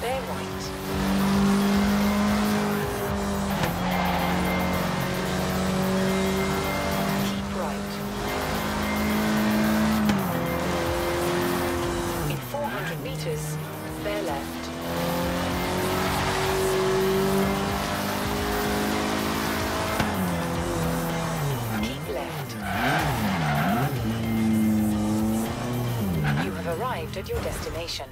Fairmont. Keep right. In 400 meters, bear left. Keep left. You have arrived at your destination.